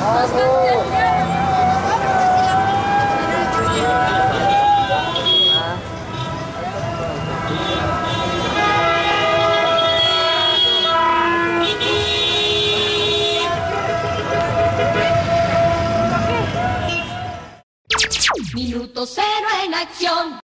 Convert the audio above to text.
Acción.